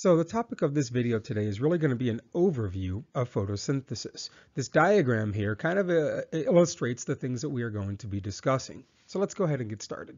So the topic of this video today is really going to be an overview of photosynthesis. This diagram here kind of uh, illustrates the things that we are going to be discussing. So let's go ahead and get started.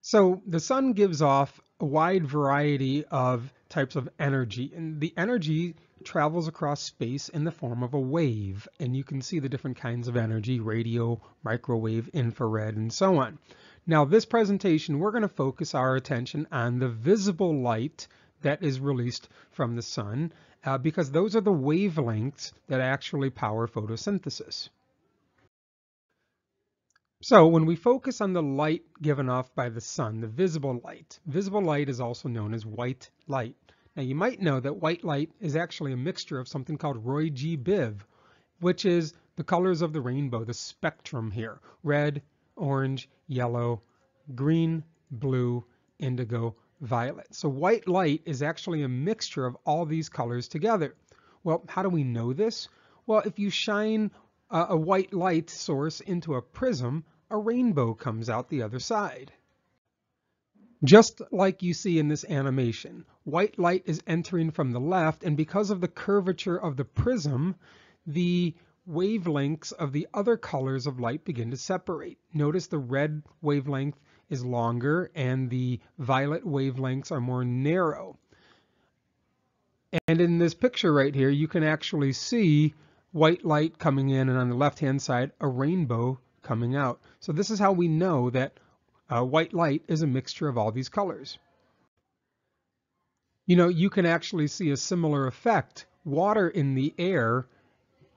So the sun gives off a wide variety of types of energy and the energy travels across space in the form of a wave and you can see the different kinds of energy, radio, microwave, infrared, and so on. Now this presentation, we're going to focus our attention on the visible light that is released from the sun uh, because those are the wavelengths that actually power photosynthesis. So when we focus on the light given off by the sun, the visible light, visible light is also known as white light. Now you might know that white light is actually a mixture of something called Roy G. Biv, which is the colors of the rainbow, the spectrum here, red, orange, yellow, green, blue, indigo, violet. So white light is actually a mixture of all these colors together. Well, how do we know this? Well, if you shine a, white light source into a prism, a rainbow comes out the other side. Just like you see in this animation, white light is entering from the left, and because of the curvature of the prism, the wavelengths of the other colors of light begin to separate. Notice the red wavelength is longer and the violet wavelengths are more narrow. And in this picture right here, you can actually see white light coming in and on the left-hand side, a rainbow coming out. So this is how we know that uh, white light is a mixture of all these colors. You know, you can actually see a similar effect. Water in the air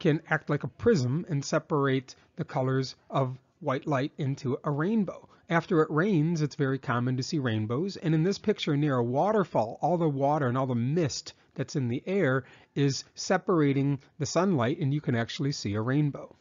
can act like a prism and separate the colors of white light into a rainbow. After it rains, it's very common to see rainbows. And in this picture near a waterfall, all the water and all the mist that's in the air is separating the sunlight and you can actually see a rainbow.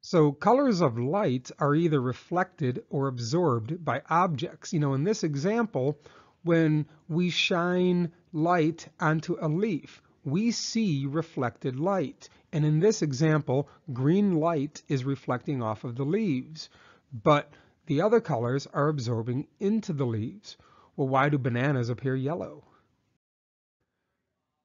So colors of light are either reflected or absorbed by objects. You know, in this example, when we shine light onto a leaf, we see reflected light. And in this example, green light is reflecting off of the leaves, but the other colors are absorbing into the leaves. Well, why do bananas appear yellow?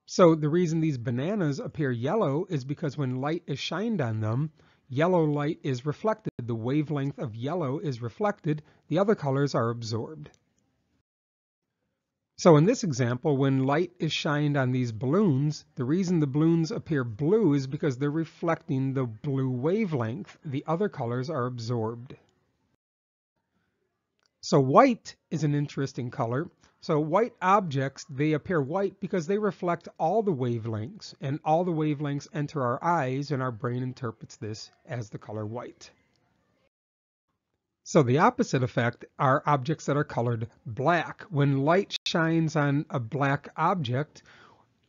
So the reason these bananas appear yellow is because when light is shined on them, yellow light is reflected. The wavelength of yellow is reflected. The other colors are absorbed. So in this example, when light is shined on these balloons, the reason the balloons appear blue is because they're reflecting the blue wavelength. The other colors are absorbed. So white is an interesting color. So white objects, they appear white because they reflect all the wavelengths and all the wavelengths enter our eyes and our brain interprets this as the color white. So the opposite effect are objects that are colored black. When light shines on a black object,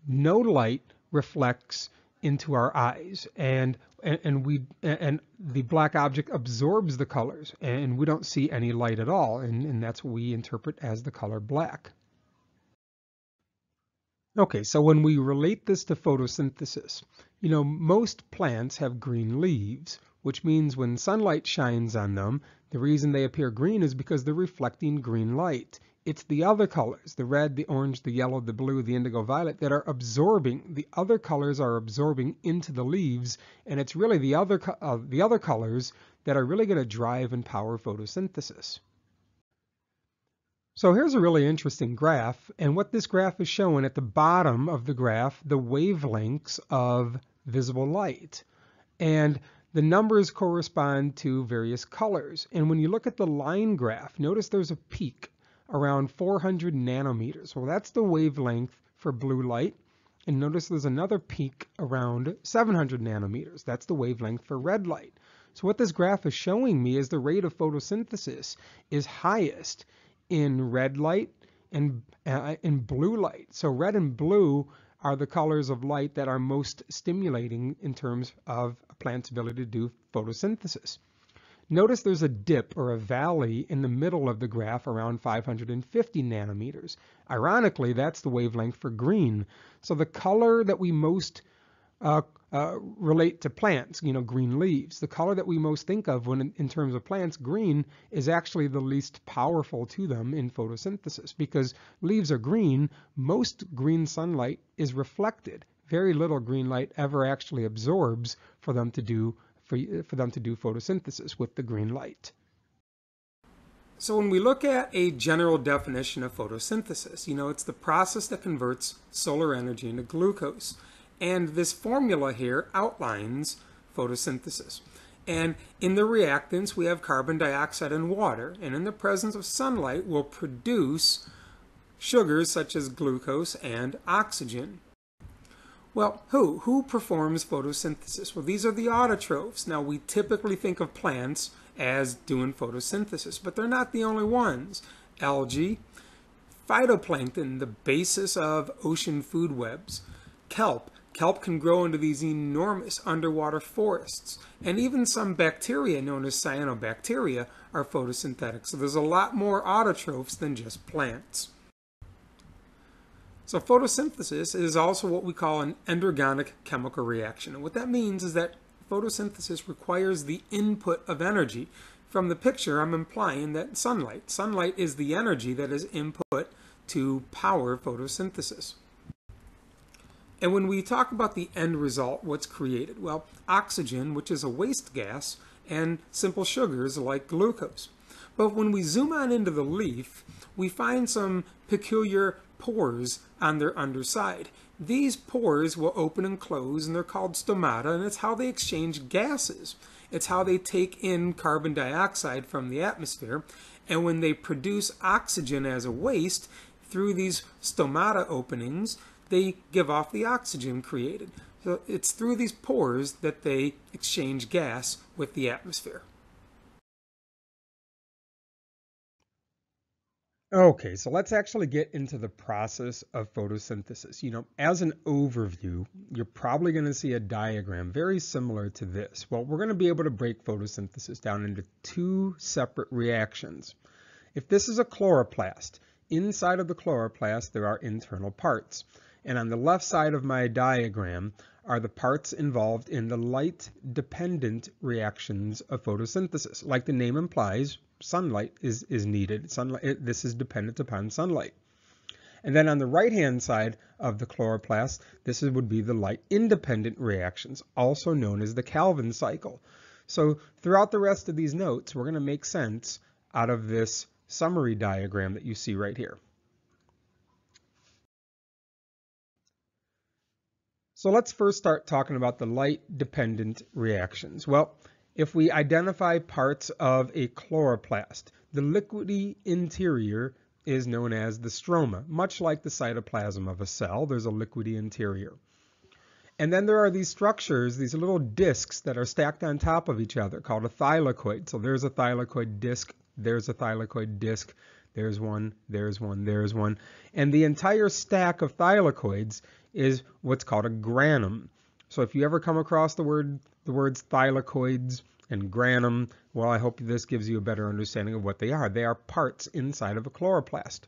no light reflects into our eyes and and we and the black object absorbs the colors and we don't see any light at all and, and that's what we interpret as the color black. Okay, so when we relate this to photosynthesis, you know, most plants have green leaves, which means when sunlight shines on them, the reason they appear green is because they're reflecting green light. It's the other colors, the red, the orange, the yellow, the blue, the indigo, violet, that are absorbing. The other colors are absorbing into the leaves, and it's really the other, uh, the other colors that are really going to drive and power photosynthesis. So here's a really interesting graph, and what this graph is showing at the bottom of the graph, the wavelengths of visible light. And the numbers correspond to various colors. And when you look at the line graph, notice there's a peak around 400 nanometers. Well, that's the wavelength for blue light. And notice there's another peak around 700 nanometers. That's the wavelength for red light. So what this graph is showing me is the rate of photosynthesis is highest in red light and uh, in blue light. So red and blue are the colors of light that are most stimulating in terms of a plant's ability to do photosynthesis. Notice there's a dip or a valley in the middle of the graph around 550 nanometers. Ironically, that's the wavelength for green. So the color that we most uh, uh, relate to plants, you know, green leaves. The color that we most think of when in, in, terms of plants, green is actually the least powerful to them in photosynthesis because leaves are green. Most green sunlight is reflected. Very little green light ever actually absorbs for them to do for, for them to do photosynthesis with the green light. So when we look at a general definition of photosynthesis, you know, it's the process that converts solar energy into glucose. And this formula here outlines photosynthesis. And in the reactants, we have carbon dioxide and water. And in the presence of sunlight, will produce sugars such as glucose and oxygen. Well, who? Who performs photosynthesis? Well, these are the autotrophs. Now, we typically think of plants as doing photosynthesis, but they're not the only ones. Algae, phytoplankton, the basis of ocean food webs, kelp, Kelp can grow into these enormous underwater forests. And even some bacteria known as cyanobacteria are photosynthetic. So there's a lot more autotrophs than just plants. So photosynthesis is also what we call an endergonic chemical reaction. And what that means is that photosynthesis requires the input of energy. From the picture, I'm implying that sunlight. Sunlight is the energy that is input to power photosynthesis. And when we talk about the end result, what's created? Well, oxygen, which is a waste gas, and simple sugars like glucose. But when we zoom on into the leaf, we find some peculiar pores on their underside. These pores will open and close, and they're called stomata, and it's how they exchange gases. It's how they take in carbon dioxide from the atmosphere, and when they produce oxygen as a waste through these stomata openings, they give off the oxygen created. So it's through these pores that they exchange gas with the atmosphere. Okay, so let's actually get into the process of photosynthesis. You know, as an overview, you're probably going to see a diagram very similar to this. Well, we're going to be able to break photosynthesis down into two separate reactions. If this is a chloroplast, inside of the chloroplast there are internal parts. And on the left side of my diagram are the parts involved in the light-dependent reactions of photosynthesis. Like the name implies, sunlight is, is needed. Sunlight, this is dependent upon sunlight. And then on the right-hand side of the chloroplast, this is, would be the light-independent reactions, also known as the Calvin cycle. So throughout the rest of these notes, we're going to make sense out of this summary diagram that you see right here. So let's first start talking about the light-dependent reactions. Well, if we identify parts of a chloroplast, the liquidy interior is known as the stroma. Much like the cytoplasm of a cell, there's a liquidy interior. And then there are these structures, these little discs that are stacked on top of each other called a thylakoid. So there's a thylakoid disc, there's a thylakoid disc, there's one, there's one, there's one. And the entire stack of thylakoids is what's called a granum. So if you ever come across the word the words thylakoids and granum, well, I hope this gives you a better understanding of what they are. They are parts inside of a chloroplast.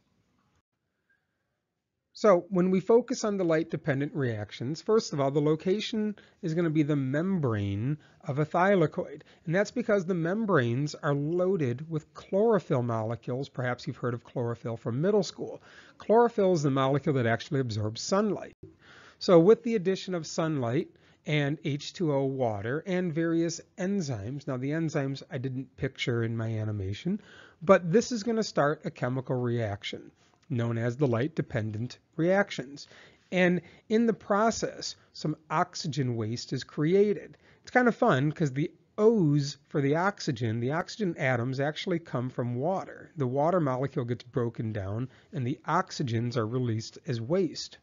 So when we focus on the light-dependent reactions, first of all, the location is going to be the membrane of a thylakoid. And that's because the membranes are loaded with chlorophyll molecules. Perhaps you've heard of chlorophyll from middle school. Chlorophyll is the molecule that actually absorbs sunlight. So with the addition of sunlight and H2O water and various enzymes, now the enzymes I didn't picture in my animation, but this is going to start a chemical reaction known as the light-dependent reactions. And in the process, some oxygen waste is created. It's kind of fun because the O's for the oxygen, the oxygen atoms actually come from water. The water molecule gets broken down and the oxygens are released as waste.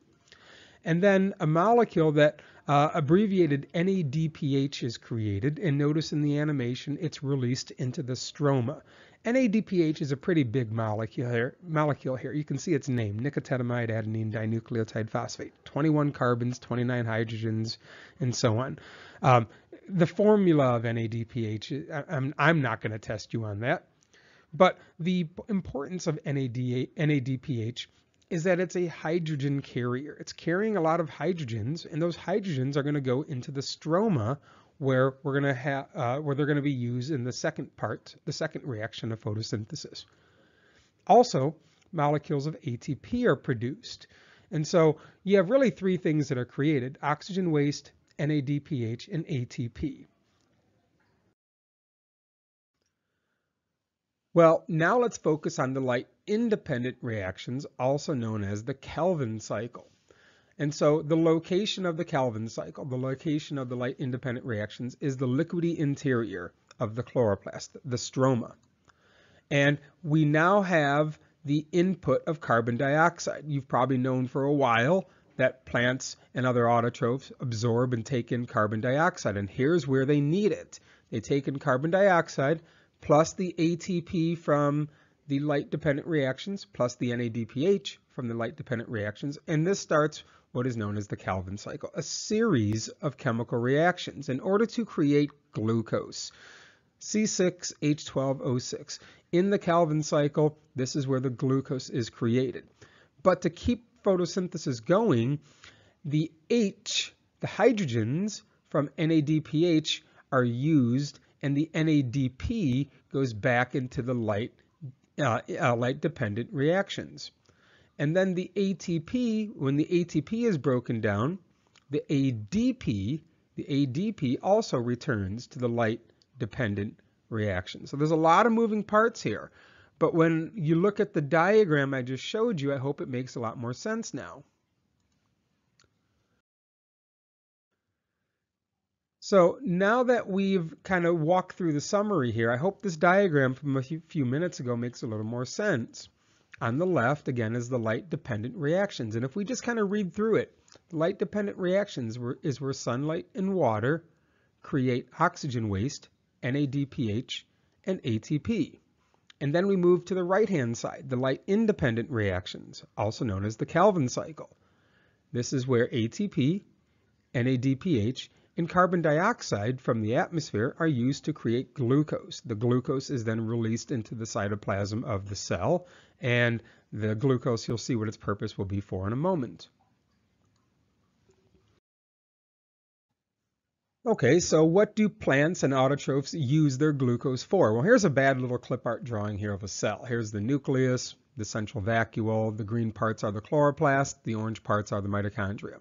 And then a molecule that uh, abbreviated NADPH is created, and notice in the animation it's released into the stroma. NADPH is a pretty big molecule here. Molecule here. You can see its name, nicotinamide adenine dinucleotide phosphate. 21 carbons, 29 hydrogens, and so on. Um, the formula of NADPH, I'm, I'm not going to test you on that. But the importance of NAD, NADPH is that it's a hydrogen carrier. It's carrying a lot of hydrogens, and those hydrogens are going to go into the stroma where we're going to have uh, where they're going to be used in the second part, the second reaction of photosynthesis. Also, molecules of ATP are produced. And so you have really three things that are created, oxygen waste, NADPH, and ATP. Well, now let's focus on the light-independent reactions, also known as the Calvin cycle. And so the location of the Calvin cycle, the location of the light-independent reactions, is the liquidy interior of the chloroplast, the stroma. And we now have the input of carbon dioxide. You've probably known for a while that plants and other autotrophs absorb and take in carbon dioxide. And here's where they need it. They take in carbon dioxide, plus the ATP from the light-dependent reactions, plus the NADPH from the light-dependent reactions, and this starts what is known as the Calvin cycle, a series of chemical reactions in order to create glucose. C6H12O6. In the Calvin cycle, this is where the glucose is created. But to keep photosynthesis going, the H, the hydrogens from NADPH are used and the NADP goes back into the light, uh, light dependent reactions. And then the ATP, when the ATP is broken down, the ADP, the ADP also returns to the light dependent reaction. So there's a lot of moving parts here. But when you look at the diagram I just showed you, I hope it makes a lot more sense now. So now that we've kind of walked through the summary here, I hope this diagram from a few minutes ago makes a little more sense. On the left, again, is the light-dependent reactions. And if we just kind of read through it, light-dependent reactions is where sunlight and water create oxygen waste, NADPH, and ATP. And then we move to the right-hand side, the light-independent reactions, also known as the Calvin cycle. This is where ATP, NADPH, and carbon dioxide from the atmosphere are used to create glucose. The glucose is then released into the cytoplasm of the cell, and the glucose, you'll see what its purpose will be for in a moment. Okay, so what do plants and autotrophs use their glucose for? Well, here's a bad little clip art drawing here of a cell. Here's the nucleus, the central vacuole, the green parts are the chloroplast, the orange parts are the mitochondria.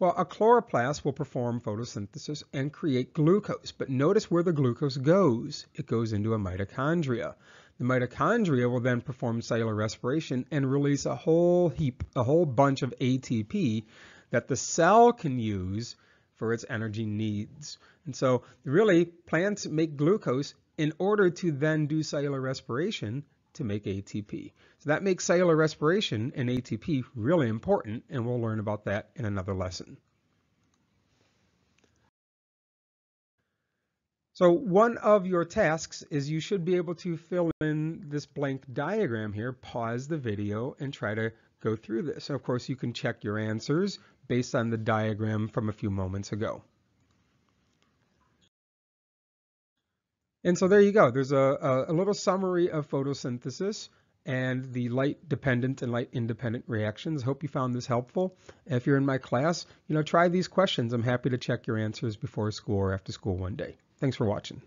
Well, a chloroplast will perform photosynthesis and create glucose, but notice where the glucose goes. It goes into a mitochondria. The mitochondria will then perform cellular respiration and release a whole heap, a whole bunch of ATP that the cell can use for its energy needs. And so really plants make glucose in order to then do cellular respiration to make ATP. So that makes cellular respiration and ATP really important, and we'll learn about that in another lesson. So one of your tasks is you should be able to fill in this blank diagram here, pause the video, and try to go through this. Of course, you can check your answers based on the diagram from a few moments ago. And so there you go. There's a, a, little summary of photosynthesis and the light dependent and light independent reactions. Hope you found this helpful. If you're in my class, you know, try these questions. I'm happy to check your answers before school or after school one day. Thanks for watching.